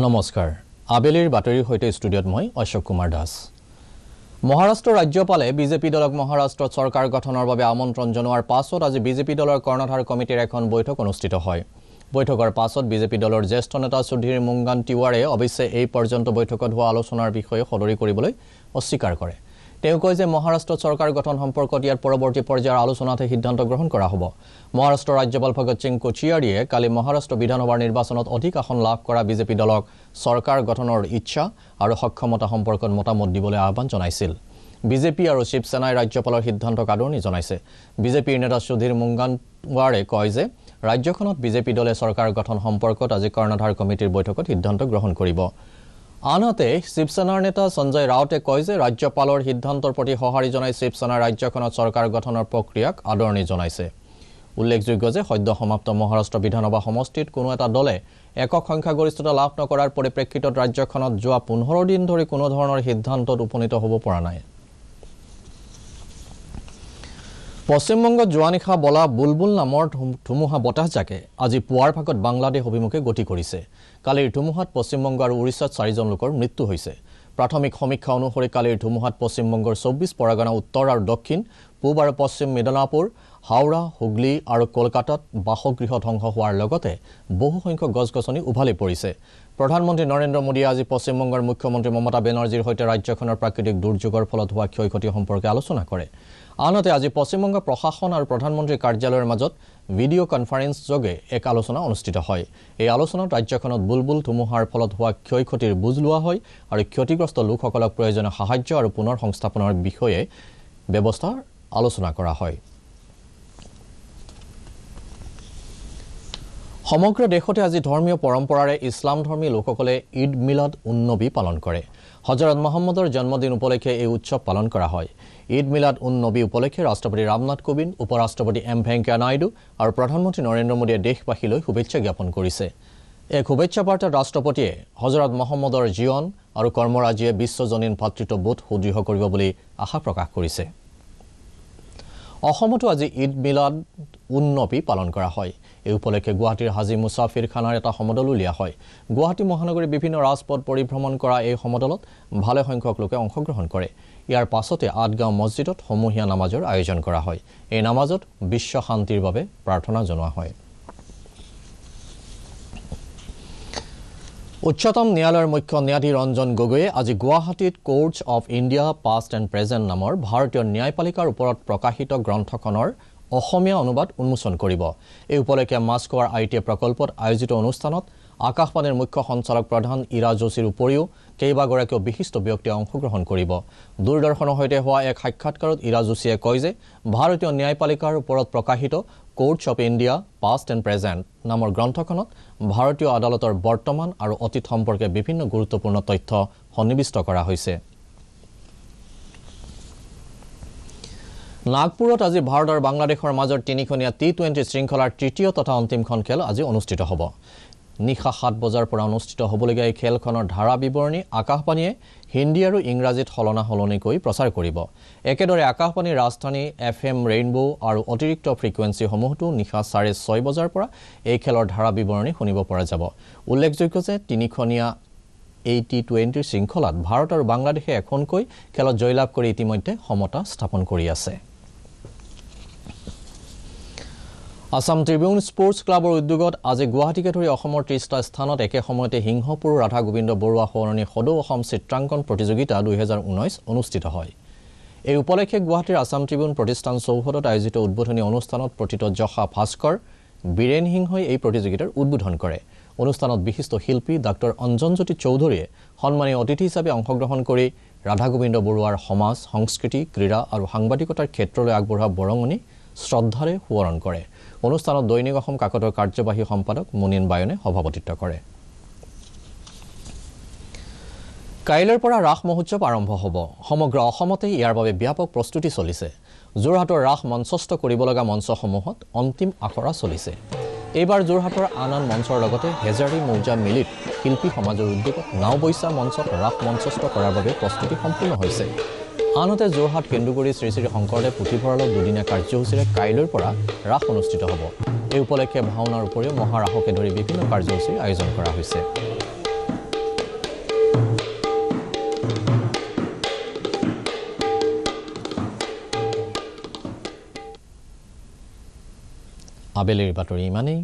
নমস্কাৰ। আবেলিৰ বাতৰিৰ সৈতে ষ্টুডিঅ'ত মই অশোক কুমাৰ দাস। মহাৰাষ্ট্ৰৰ ৰাজ্যপালে বিজেপি দলক মহাৰাষ্ট্ৰত চৰকাৰ গঠনৰ বাবে আমন্ত্ৰণ জনোৱাৰ পাছত আজি বিজেপি দলৰ কৰ্ণধাৰ কমিটিৰ এখন বৈঠক অনুষ্ঠিত হয়। বৈঠকৰ পাছত বিজেপি দলৰ জ্যেষ্ঠ নেতা সুধীৰ মুংগান তিৱাৰে অৱশ্যে এই পৰ্যন্ত বৈঠকত হোৱা আলোচনাৰ বিষয়ে সদৰি কৰিবলৈ অস্বীকাৰ কৰে। তেওঁ কয় যে মহাৰাষ্ট্ৰত চৰকাৰ গঠন সম্পৰ্কত ইয়াৰ পৰৱৰ্তী পৰ্যায়ৰ আলোচনাতহে সিদ্ধান্ত গ্ৰহণ কৰা হ'ব। মহাৰাষ্ট্ৰৰ ৰাজ্যপাল ভগত সিং কোচিয়াৰীয়ে কালি মহাৰাষ্ট্ৰ বিধানসভাৰ নিৰ্বাচনত অধিক আসন লাভ কৰা বিজেপি দলক চৰকাৰ গঠনৰ ইচ্ছা আৰু সক্ষমতা সম্পৰ্কত মতামত দিবলৈ আহ্বান জনাইছিল। বিজেপি আৰু শিৱসেনাই ৰাজ্যপালৰ সিদ্ধান্তক আদৰণি জনাইছে। বিজেপিৰ নেতা সুধীৰ মুংগানৱাৰে কয় যে ৰাজ্যখনত বিজেপি দলে চৰকাৰ গঠন সম্পৰ্কত আজি কৰ্ণধাৰ কমিটিৰ বৈঠকত সিদ্ধান্ত গ্ৰহণ কৰিব। আনহাতে শিৱসেনাৰ নেতা সঞ্জয় ৰাউতে কয় যে ৰাজ্যপালৰ সিদ্ধান্তৰ প্ৰতি সঁহাৰি জনাই শিৱসেনাই ৰাজ্যখনত চৰকাৰ গঠনৰ প্ৰক্ৰিয়াক আদৰণি জনাইছে। উল্লেখযোগ্য যে সদ্য সমাপ্ত মহাৰাষ্ট্ৰ বিধানসভা সমষ্টিত কোনো এটা দলে একক সংখ্যাগৰিষ্ঠতা লাভ নকৰাৰ পৰিপ্ৰেক্ষিতত ৰাজ্যখনত যোৱা পোন্ধৰ দিন ধৰি কোনো ধৰণৰ সিদ্ধান্তত উপনীত হ'ব পৰা নাই। পশ্চিমবংগত যোৱা নিশা বলা বুলবুল নামৰ ধুম- ধুমুহা বতাহজাকে আজি পুৱাৰ ভাগত বাংলাদেশ অভিমুখে গতি কৰিছে। কালিৰ ধুমুহাত পশ্চিমবংগ আৰু উৰিষ্যাত চাৰিজন লোকৰ মৃত্যু হৈছে। প্ৰাথমিক সমীক্ষা অনুসৰি কালিৰ ধুমুহাত পশ্চিমবংগৰ চৌব্বিছ পৰগনা উত্তৰ আৰু দক্ষিণ পূব আৰু পশ্চিম মিদনাপুৰ হাওৰা হুগলী আৰু কলকাতাত বাসগৃহ ধ্বংস হোৱাৰ লগতে বহুসংখ্যক গছ গছনি উভালি পৰিছে। প্ৰধানমন্ত্ৰী নৰেন্দ্ৰ মোদীয়ে আজি পশ্চিমবংগৰ মুখ্যমন্ত্ৰী মমতা বেনাৰ্জীৰ সৈতে ৰাজ্যখনৰ প্ৰাকৃতিক দুৰ্যোগৰ ফলত হোৱা ক্ষয় ক্ষতি সম্পৰ্কে আলোচনা কৰে। আনহাতে আজি পশ্চিমবংগ প্ৰশাসন আৰু প্ৰধানমন্ত্ৰীৰ কাৰ্যালয়ৰ মাজত ভিডিঅ' কনফাৰেন্স যোগে এক আলোচনা অনুষ্ঠিত হয়। এই আলোচনাত ৰাজ্যখনত বুলবুল ধুমুহাৰ ফলত হোৱা ক্ষয় ক্ষতিৰ বুজ লোৱা হয় আৰু ক্ষতিগ্ৰস্ত লোকসকলক প্ৰয়োজনীয় সাহায্য আৰু পুনৰ সংস্থাপনৰ বিষয়ে ব্যৱস্থাৰ আলোচনা কৰা হয়। সমগ্ৰ দেশতে আজি ধৰ্মীয় পৰম্পৰাৰে ইছলামধৰ্মী লোকসকলে ঈদ মিলাদ উন্নবী পালন কৰে। হজৰত মহম্মদৰ জন্মদিন উপলক্ষে এই উৎসৱ পালন কৰা হয়। ঈদ মিলাদ উন নবী উপলক্ষে ৰাষ্ট্ৰপতি ৰামনাথ কোবিন্দ উপ ৰাষ্ট্ৰপতি এম ভেংকায়া নাইডু আৰু প্ৰধানমন্ত্ৰী নৰেন্দ্ৰ মোদীয়ে দেশবাসীলৈ শুভেচ্ছা জ্ঞাপন কৰিছে। এক শুভেচ্ছা বাৰ্তাত ৰাষ্ট্ৰপতিয়ে হজৰত মহম্মদৰ জীৱন আৰু কৰ্মৰাজিয়ে বিশ্বজনীন ভাতৃত্ববোধ সুদৃঢ় কৰিব বুলি আশা প্ৰকাশ কৰিছে। অসমতো আজি ঈদ মিলাদ উন নবী পালন কৰা হয়। এই উপলক্ষে গুৱাহাটীৰ হাজী মুছাফিৰ খানাৰ এটা সমদল উলিওৱা হয়। গুৱাহাটী মহানগৰীৰ বিভিন্ন ৰাজপথ পৰিভ্ৰমণ কৰা এই সমদলত ভালেসংখ্যক লোকে অংশগ্ৰহণ কৰে। ইয়াৰ পাছতে আঠগাঁও মছজিদত সমূহীয়া নামাজৰ আয়োজন কৰা হয়। এই নামাজত বিশ্ব শান্তিৰ বাবে প্ৰাৰ্থনা জনোৱা হয়। উচ্চতম ন্যায়ালয়ৰ মুখ্য ন্যায়াধীশ ৰঞ্জন গগৈয়ে আজি গুৱাহাটীত courts of India past and present নামৰ ভাৰতীয় ন্যায়পালিকাৰ ওপৰত প্ৰকাশিত গ্ৰন্থখনৰ অসমীয়া অনুবাদ উন্মোচন কৰিব। এই উপলক্ষে মাস্কোৱাৰ আই টি এ প্ৰকল্পত আয়োজিত অনুষ্ঠানত আকাশবাণীৰ মুখ্য সঞ্চালক প্ৰধান ইৰা যোশীৰ উপৰিও কেইবাগৰাকীও বিশিষ্ট ব্যক্তিয়ে অংশগ্ৰহণ কৰিব। দূৰদৰ্শনৰ সৈতে হোৱা এক সাক্ষাৎকাৰত ইৰা যোশীয়ে কয় যে ভাৰতীয় ন্যায়পালিকাৰ ওপৰত প্ৰকাশিত courts of India past and present নামৰ গ্ৰন্থখনত ভাৰতীয় আদালতৰ বৰ্তমান আৰু অতীত সম্পৰ্কে বিভিন্ন গুৰুত্বপূৰ্ণ তথ্য সন্নিৱিষ্ট কৰা হৈছে। নাগপুৰত আজি ভাৰত আৰু বাংলাদেশৰ মাজৰ তিনিখনীয়া টি টুৱেণ্টি শৃংখলাৰ তৃতীয় তথা অন্তিমখন খেল আজি অনুষ্ঠিত হ'ব। নিশা সাত বজাৰ পৰা অনুষ্ঠিত হ'বলগীয়া এই খেলখনৰ ধাৰা বিৱৰণী আকাশবাণীয়ে হিন্দী আৰু ইংৰাজীত সলনা সলনিকৈ প্ৰচাৰ কৰিব। একেদৰে আকাশবাণীৰ ৰাজধানী এফ এম ৰেইনবো আৰু অতিৰিক্ত ফ্ৰিকুৱেঞ্চিসমূহতো নিশা চাৰে ছয় বজাৰ পৰা এই খেলৰ ধাৰা বিৱৰণী শুনিব পৰা যাব। উল্লেখযোগ্য যে তিনিখনীয়া এই টি টুৱেণ্টিৰ শৃংখলাত ভাৰত আৰু বাংলাদেশে এখনকৈ খেলত জয়লাভ কৰি ইতিমধ্যে সমতা স্থাপন কৰি আছে। আছাম ট্ৰিবিউন স্পৰ্টছ ক্লাবৰ উদ্যোগত আজি গুৱাহাটীকে ধৰি অসমৰ ত্ৰিছটা স্থানত একে সময়তে সিংহপুৰ ৰাধা গোবিন্দ বৰুৱা সোঁৱৰণী সদৌ অসম চিত্ৰাংকন প্ৰতিযোগিতা দুহেজাৰ ঊনৈছ অনুষ্ঠিত হয়। এই উপলক্ষে গুৱাহাটীৰ আছাম ট্ৰিবিউন প্ৰতিষ্ঠান চৌহদত আয়োজিত উদ্বোধনী অনুষ্ঠানত প্ৰতিত যশা ভাস্কৰ বীৰেণ সিংহই এই প্ৰতিযোগিতাৰ উদ্বোধন কৰে। অনুষ্ঠানত বিশিষ্ট শিল্পী ডাঃ অঞ্জনজ্যোতি চৌধুৰীয়ে সন্মানীয় অতিথি হিচাপে অংশগ্ৰহণ কৰি ৰাধা গোবিন্দ বৰুৱাৰ সমাজ সংস্কৃতি ক্ৰীড়া আৰু সাংবাদিকতাৰ ক্ষেত্ৰলৈ আগবঢ়োৱা বৰঙণি শ্ৰদ্ধাৰে সোঁৱৰণ কৰে। অনুষ্ঠানত দৈনিক অসম কাকতৰ কাৰ্যবাহী সম্পাদক মুনীন বায়নে সভাপতিত্ব কৰে। কাইলৈৰ পৰা ৰাস মহোৎসৱ আৰম্ভ হ'ব। সমগ্ৰ অসমতে ইয়াৰ বাবে ব্যাপক প্ৰস্তুতি চলিছে। যোৰহাটৰ ৰাস মঞ্চস্থ কৰিব লগা মঞ্চসমূহত অন্তিম আখৰা চলিছে। এইবাৰ যোৰহাটৰ আন আন মঞ্চৰ লগতে হেজাৰী মৌজা মিলিত শিল্পী সমাজৰ উদ্যোগত নাওবৈচা মঞ্চত ৰাস মঞ্চস্থ কৰাৰ বাবে প্ৰস্তুতি সম্পূৰ্ণ হৈছে। আনহাতে যোৰহাট কেন্দুগুৰি শ্ৰী শ্ৰী শংকৰদেৱ পুথিভঁৰালৰ দুদিনীয়া কাৰ্যসূচীৰে কাইলৈৰ পৰা ৰাস অনুষ্ঠিত হ'ব। এই উপলক্ষে ভাওনাৰ উপৰিও মহাৰাসকে ধৰি বিভিন্ন কাৰ্যসূচীৰ আয়োজন কৰা হৈছে। আবেলিৰ বাতৰি ইমানেই।